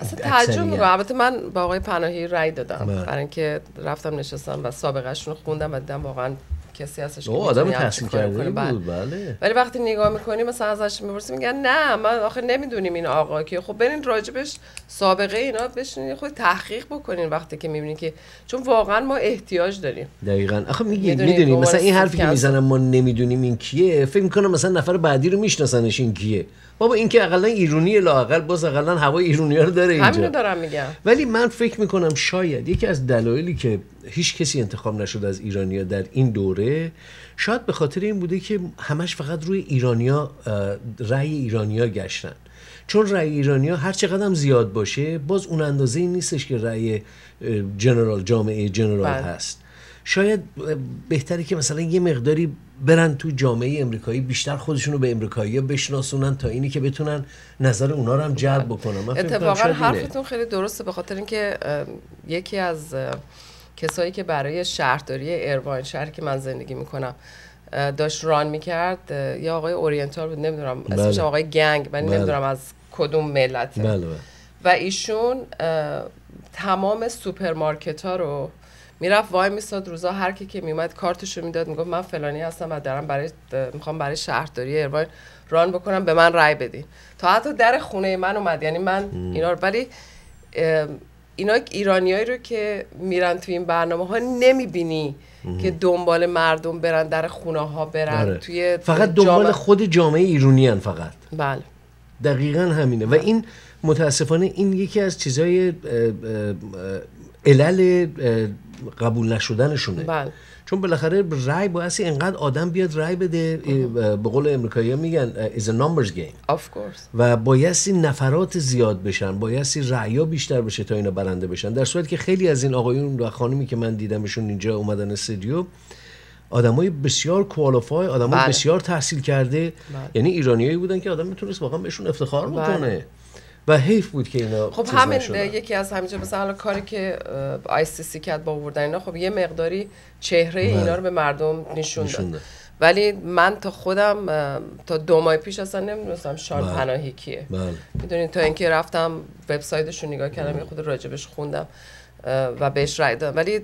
اصلا. تعجب می‌کنم. البته من با آقای پناهی رأی دادم. بله. برای اینکه رفتم نشستم و سابقهشون رو خوندم و دیدم واقعا کسی هستش که آدم تحصیل کرده کنه. بله. بود. بله. ولی وقتی نگاه می‌کنی مثلا ازش می‌پرسی میگن نه من آخه نمی‌دونیم این آقا که خب برین راجبش سابقه اینا بشینین خود تحقیق بکنین وقتی که می‌بینین که چون واقعا ما احتیاج داریم. دقیقا. آخه میگی می‌دونی، مثلا این حرفی که می‌زنم ما نمی‌دونیم این کیه فکر می‌کنم مثلا نفر بعدی رو میشناسنش این کیه. بابا این که اقلا ایرونی لاقل باز اقلا هوای ایرونی رو داره همینو اینجا دارم میگم. ولی من فکر می‌کنم شاید یکی از دلایلی که هیچ کسی انتخاب نشد از ایرانیا در این دوره شاید به خاطر این بوده که همش فقط روی ایرانیا رأی ایرانیا گشتن. چون رأی ایرانیا هر چقدر هم زیاد باشه باز اون اندازه این نیستش که رأی جنرال جامعه جنرال بله. هست. شاید اه، بهتره که مثلا یه مقداری برن تو جامعه امریکایی بیشتر خودشون رو به امریکایی بشناسونن تا اینی که بتونن نظر اونا رو هم جلب بکنن من اتفاقا. حرفتون خیلی درسته به خاطر اینکه یکی از کسایی که برای شهرداری ایرواین شهر که من زندگی می‌کنم داشت run می‌کرد یه آقای oriental بود نمی‌دونم اسمش بله. آقای گنگ ولی بله. نمی‌دونم از کدوم ملته بله بله و ایشون تمام سوپرمارکت ها رو می‌رفت وای میستاد روزا هر کی که میومد کارتشو می‌داد می‌گفت من فلانی هستم و دارم برای می‌خوام برای شهرداری ایرواین run بکنم به من رای بدین. تا حتی در خونه من اومد. یعنی من اینا رو ولی اینا ایرانیایی رو که میرن تو این برنامه ها نمی‌بینی که دنبال مردم برن در خونه ها برن آره. توی فقط دنبال جامعه- خود جامعه ایرونی هن فقط. بله. دقیقا همینه. و این متاسفانه این یکی از چیزای علل قبول نشدنشونه. بله. چون بالاخره رای بایستی انقدر آدم بیاد رای بده به قول امریکایی میگن is a numbers game. Of course. و بایستی نفرات زیاد بشن بایستی رعیا بیشتر بشه تا اینا برنده بشن. در صورتی که خیلی از این آقایون و خانمی که من دیدمشون اینجا اومدن استودیو آدمای بسیار کوالیفای آدمای بله. بسیار تحصیل کرده. یعنی ایرانیایی بودن که آدم می‌تونست واقعا بهشون افتخار بله. و حیف بود که اینا خب همین. یکی از همینجا مثلا حالا کاری که آی سی سی کرد با آوردن اینا خب یه مقداری چهره اینا رو به مردم نشون داد. ولی من تا خودم تا دو ماه پیش اصلا نمی‌دونستم شان بله. پناهی کیه بله می‌دونین تا اینکه رفتم وبسایتش رو نگاه کردم یه خود راجبش خوندم و بهش رای دادم ولی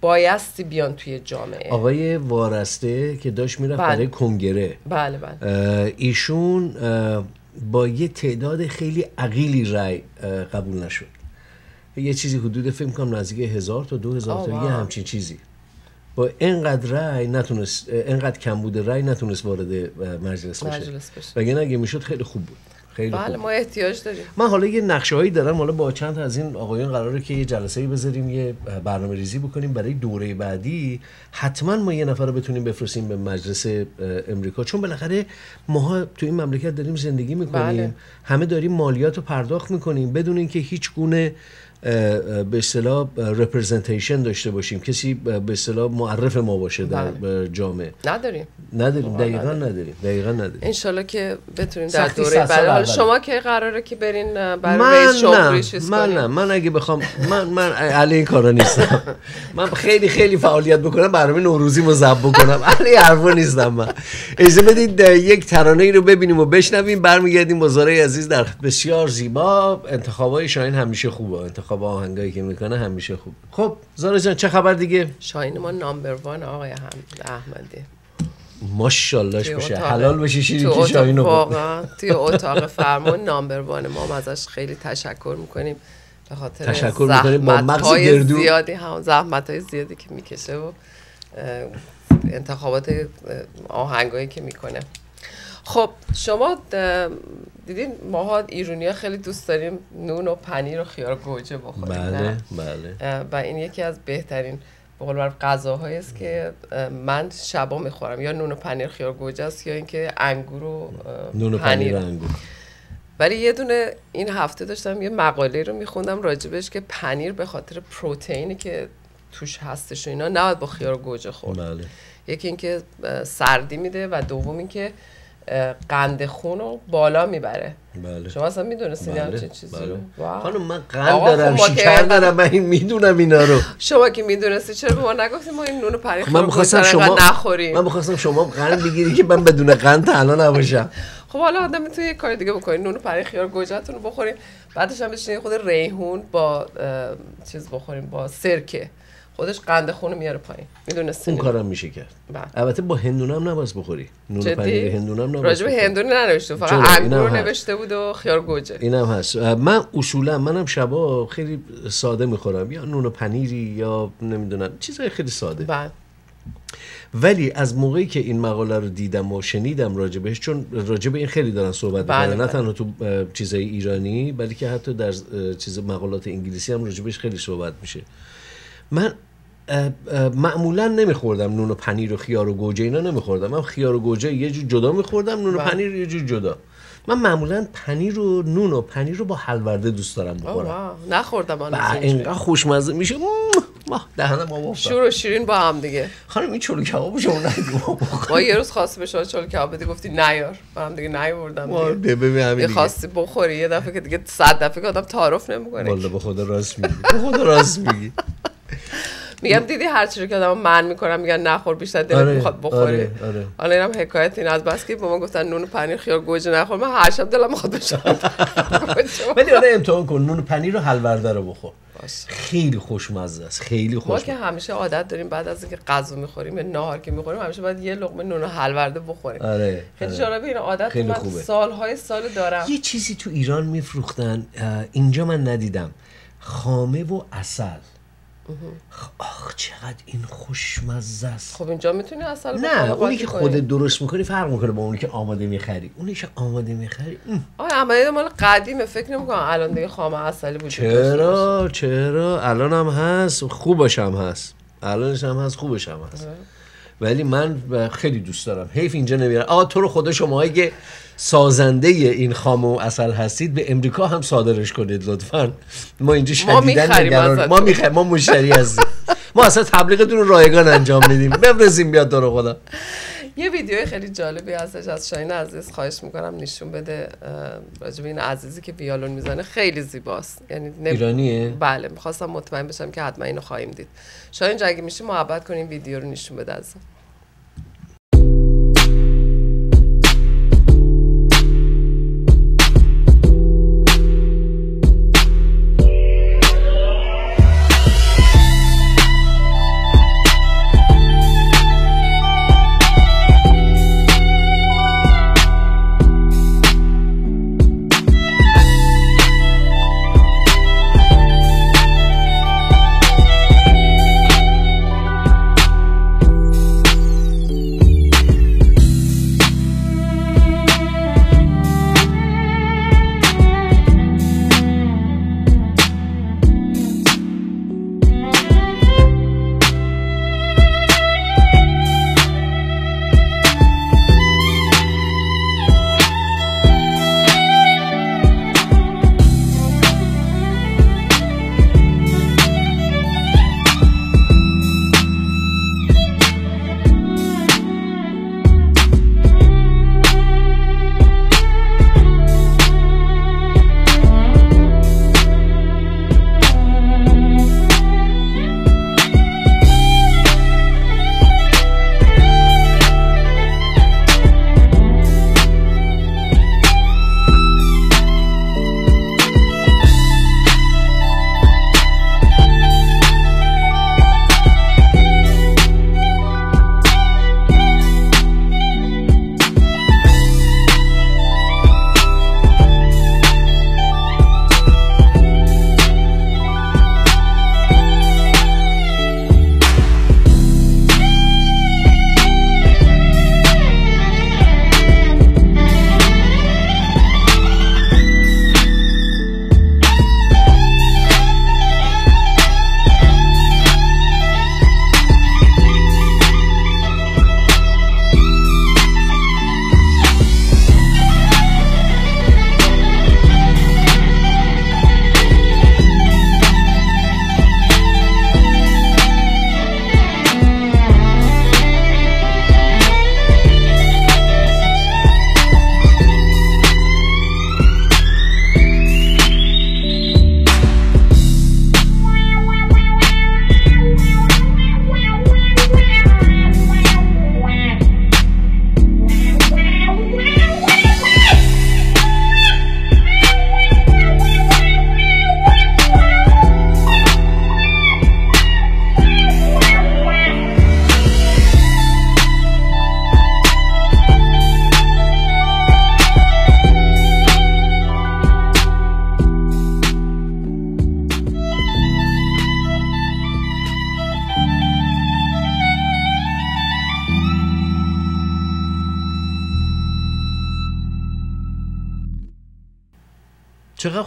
بایستی بیان توی جامعه آقای وارسته که داشت می‌رفت بله. برای کنگره بله بله ایشون با یه تعداد خیلی عقیلی رای قبول نشد یه چیزی حدود فکر کنم نزدیک هزار تا دو هزار تا یه. همچین چیزی با اینقدر رای نتونست اینقدر کم بوده رای نتونست وارد مجلس بشه مجلس بشه. اگه می‌شد خیلی خوب بود خیلی بله. ما احتیاج داریم. من حالا یه نقشه هایی دارم حالا با چند از این آقایان قراره که یه جلسه ای بذاریم یه برنامه ریزی بکنیم برای دوره بعدی. حتما ما یه نفر رو بتونیم بفرستیم به مجلس امریکا. چون بالاخره ماها تو این مملکت داریم زندگی می‌کنیم. بله. همه داریم مالیات رو پرداخت می‌کنیم. بدون اینکه هیچ گونه به اصطلاح رپرزنتیشن داشته باشیم. کسی به اصطلاح معرف ما باشه در بله. جامعه. نداریم. نداریم. دقیقا نداریم. دقیقا نداریم. انشالله که بتونیم در دوره بعد حالا. شما که قراره که برین برای من رئیس جمهوری نه چیز من؟ نه. من اگه بخوام من من علی این کارا نیستم. من خیلی خیلی فعالیت بکنم برنامه نوروزی مو ضبط بکنم. علی حرفا نیستم من. اجازه بدید یک ترانه ای رو ببینیم و بشنویم. برمیگردیم با زاره عزیز در بسیار زیبا. انتخابای شاهین همیشه خوبه. انتخاب آهنگایی که می‌کنه همیشه خوب. خب زاره جان چه خبر دیگه؟ شاهین ما نامبر وان آقای هم احمدی. ماشاءاللهش بشه. حلال بشه شیری که شاهین. واقعا (laughs) توی اتاق فرمان نامبر وان ما هم ازش خیلی تشکر می‌کنیم. به خاطر تشکر می‌کنیم با مغز گردو. زیادی هم زحمت های زیادی که می‌کشه و انتخابات آهنگایی که می‌کنه. خب شما دیدین ماها ایرونی ها خیلی دوست داریم نون و پنیر و خیار گوجه بخوریم بله؟ بله. و این یکی از بهترین به قول غذاهایی است که من شبا می‌خورم یا نون و پنیر خیار گوجه است یا اینکه انگور و نون و پنیر انگور. ولی یه دونه این هفته داشتم یه مقاله رو میخوندم راجبش که پنیر به خاطر پروتئینی که توش هستش و اینا نباید با خیار گوجه خورد. بله. یکی اینکه سردی میده و دوم اینکه قند خون رو بالا می‌بره. بله. شما اصلا می‌دونستین بله، چه چیزی؟ بله. خانم من قند خب دارم که- شکر دارم من این می‌دونم اینا رو. شما که می‌دونستی چرا به ما نگفتیم ما این نون پنیر خب من می‌خواستم شما نخوریم. من می‌خواستم شما قند بگیری که من بدون قند تنها نباشم. خب حالا آدم می‌تونه یه کار دیگه بکنین نون پنیر خیار گوجهتون رو بخورین بعدش هم بشینین خود ریحون با چیز بخورین با سرکه. خودش قند خون میاره پایین. می‌دونستین اون کارم میشه کرد. بله. البته با هندونم نباید بخوری. نون پنیر هندونم نباید راجب. هندونه ننوشته فقط؟ انگور. نوشته بود و خیار گوجه. اینم هست. من اصولا منم شبا خیلی ساده می‌خورم. یا نون و پنیری یا نمی‌دونم چیزای خیلی ساده. بعد ولی از موقعی که این مقاله رو دیدم و شنیدم راجبش چون راجب این خیلی دارن صحبت بله، می‌کنن نه بله. تنها تو چیزای ایرانی بلکه حتی در چیز مقالات انگلیسی هم راجبش خیلی صحبت میشه. من معمولا نمیخوردم نون و پنیر و خیار و گوجه اینا نمیخوردم. من خیار و گوجه یه جور جدا میخوردم نون و بله. پنیر یه جور جدا. من معمولا پنیر و نون و پنیر رو با حلورده دوست دارم بخورم. نخوردم اینجوری. اینقدر خوشمزه میشه. ما دهنم ما بافتم. شور و شیرین با هم دیگه. خانم این چلو کبابو شما ما یه روز خواستی به شما چلو کباب بدی گفتی نیار با هم دیگه نیوردم دیگه. ببین. خواستی بخوری یه دفعه که دیگه صد دفعه که آدم تعارف نمی‌کنه. والا به خدا راست میگی. به خدا راست میگی. میگم دیدی هر چیزی که آدم من می‌کنم میگن نخور بیشتر دلت آره، می‌خواد بخوری. آره، آره. حالا اینم حکایت این از بس که به ما گفتن نون و پنیر خیار گوجه نخور. من هر شب دلم می‌خواد بشم. (laughs) ولی آره امتحان کن. نون پنیر و حلورده رو بخور. خیلی خوشمزه است. خیلی ما خوشمزه که همیشه عادت داریم بعد از اینکه غذا می‌خوریم یا نهار که می‌خوریم همیشه باید یه لقمه نون و حلورده بخوریم. آره خیلی آره. جالبه این عادت خیلی من خوبه. سالهای سال دارم. یه چیزی تو ایران میفروختن اینجا من ندیدم. خامه و اصل آخ چقدر این خوشمزه است. خب اینجا می‌تونی اصل نه اونی که خودت درست می‌کنی فرق می‌کنه با اونی که آماده می‌خری. اونی که آماده می‌خری آه احمدی مال قدیمه فکر نمی‌کنم الان دیگه خام اصلی باشه. چرا؟ چرا؟ الان هم هست. خوبش هم هست. الانش هم هست. خوبش هم هست. ولی من خیلی دوست دارم. حیف اینجا نمیارم آه تو رو خدا شما که سازنده این خام و اصل هستید به امریکا هم صادرش کنید لطفا. ما اینجا شدیدن می‌خریم نگران. ما می‌خوایم ما مشتری هستیم. ما اصلا تبلیغتون رو رایگان انجام میدیم. بفرستیم بیاد تو رو خدا. یه ویدیو خیلی جالبی هستش از شاهین عزیز خواهش می‌کنم نشون بده به این عزیزی که ویالون می‌زنه خیلی زیباست. یعنی نم- ایرانیه؟ بله می‌خواستم مطمئن بشم که حتما اینو خواهیم دید. شاهین جان اگه میشه محبت کنیم ویدیو رو نشون بده از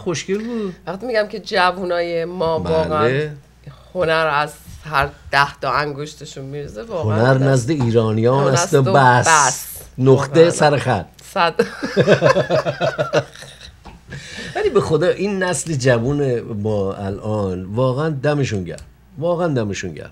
خوشگل بود. وقتی میگم که جوونای ما واقعا بله هنر از هر ده تا انگشتشون میرزه واقعا هنر نزد ایرانیان است و بس. بس. نقطه واقعا. سر خط. صد. (laughs) ولی به خدا این نسل جوون ما الان واقعا دمشون گرم. واقعا دمشون گرم.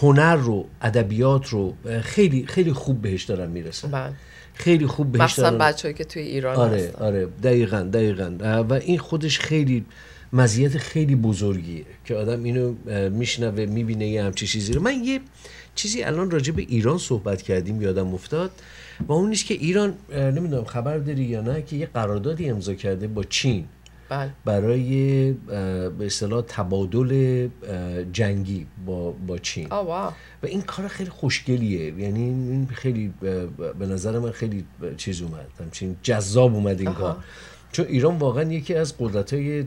هنر رو ادبیات رو خیلی خیلی خوب بهش دارن می‌رسن. بله. خیلی خوب بهش مخصوصا دارن بچه‌ای که توی ایران آره هستن. آره دقیقا دقیقا. و این خودش خیلی مزیت خیلی بزرگیه که آدم اینو میشنوه می‌بینه یه همچی چیزی رو. من یه چیزی الان راجع به ایران صحبت کردیم یادم افتاد. و اون نیست که ایران نمی‌دونم خبر داری یا نه که یه قراردادی امضا کرده با چین. بله. برای به اصطلاح تبادل جنگی با با چین. آه واو. و این کار خیلی خوشگلیه. یعنی این خیلی به نظر من خیلی چیز اومد. همچین جذاب اومد این کار. چون ایران واقعا یکی از قدرت های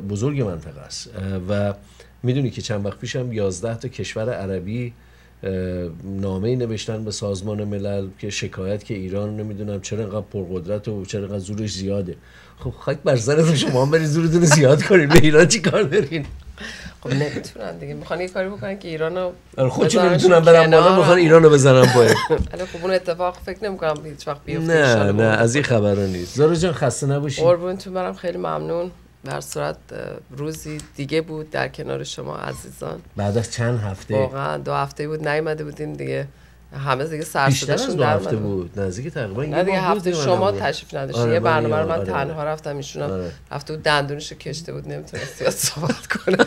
بزرگ منطقه است. و می‌دونی که چند وقت پیشم 11 تا کشور عربی نامه نوشتن به سازمان ملل که شکایت که ایران نمی‌دونم چرا انقدر پرقدرت و چرا انقدر زورش زیاده. خب خاک بر سر شما هم برید زورتون زیاد کنید. به ایران چی کار دارین؟ خب نمی‌تونن دیگه. می‌خوان یه کاری بکنن که ایرانو آره، خودشون نمی‌تونن برن بالا می‌خوان ایرانو بزنن پایین. (laughs) خب اون اتفاق فکر نمی‌کنم هیچ وقت بیفته نه نه از این خبرا نیست. زارا جان خسته نباشی. قربونتون برم خیلی ممنون. در صورت روزی دیگه بود در کنار شما عزیزان. بعد از چند هفته؟ واقعا دو هفته بود نیومده بودیم دیگه. همه دیگه سر بیشتر از دو هفته بود. نزدیک تقریبا نه دیگه هفته شما تشریف نداشتین آره یه برنامه رو من آره تنها رفتم ایشونم. آره. رفته بود دندونشو کشته بود نمی‌تونست زیاد صحبت کنم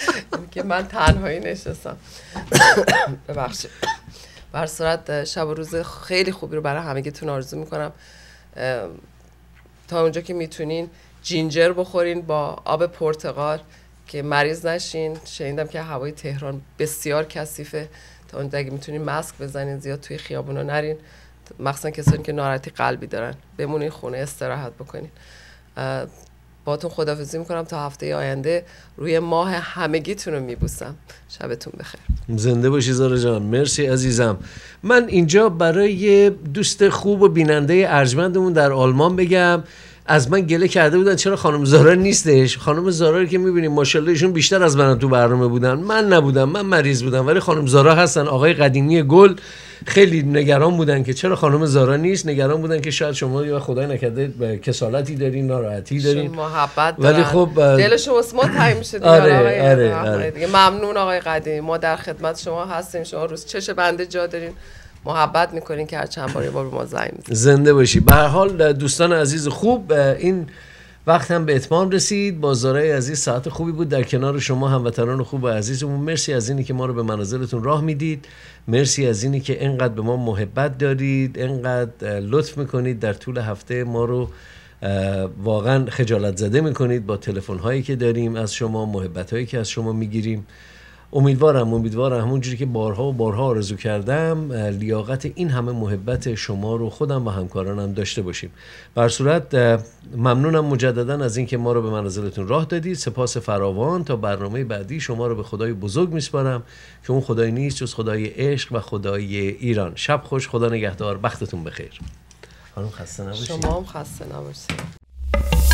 (laughs) که من تنهایی نشستم. (coughs) ببخشید. بر صورت شب و روز خیلی خوبی رو برای همگیتون آرزو می‌کنم. تا اونجا که می‌تونین جینجر بخورین با آب پرتقال که مریض نشین. شنیدم که هوای تهران بسیار کثیفه. تا اون اگه می‌تونین ماسک بزنین زیاد توی خیابونا نرین. مخصوصا کسانی که ناراحتی قلبی دارن. بمونین خونه استراحت بکنین. باتون خدافزی می‌کنم. تا هفته آینده روی ماه همگیتون رو میبوسم. شبتون بخیر. زنده باشی زارا جان. مرسی عزیزم. من اینجا برای دوست خوب و بیننده ارجمندمون در آلمان بگم. از من گله کرده بودن چرا خانم زارا نیستش؟ خانم زارا رو که می‌بینیم ماشاءالله ایشون بیشتر از من تو برنامه بودن. من نبودم من مریض بودم ولی خانم زارا هستن. آقای قدیمی گل خیلی نگران بودن که چرا خانم زارا نیست؟ نگران بودن که شاید شما یا خدای نکرده کسالتی دارین ناراحتی دارین. محبت ولی خب دل شما ما تایم میشه آره آره, آره, آره. ممنون آقای قدیمی. ما در خدمت شما هستیم. شما روز چش بنده جا دارین. محبت می‌کنین که هر چند بار بار به ما زنگ زنده باشی. به هر حال دوستان عزیز خوب این وقت هم به اتمام رسید. با زارای عزیز ساعت خوبی بود. در کنار شما هموطنان خوب و عزیزمون. مرسی از اینی که ما رو به منازلتون راه می‌دید. مرسی از اینی که انقدر به ما محبت دارید. انقدر لطف می‌کنید. در طول هفته ما رو واقعا خجالت زده می‌کنید با تلفن هایی که داریم. از شما محبت هایی که از شما می‌گیریم. امیدوارم امیدوارم. همونجوری که بارها و بارها آرزو کردم لیاقت این همه محبت شما رو خودم و همکارانم داشته باشیم. بر صورت ممنونم مجددا از اینکه ما رو به منازلتون راه دادید. سپاس فراوان. تا برنامه بعدی شما رو به خدای بزرگ میسپارم که اون خدای نیست جز خدای عشق و خدای ایران. شب خوش. خدا نگهدار. بختتون بخیر. خانم خسته نباشید. شما هم خسته نباشید.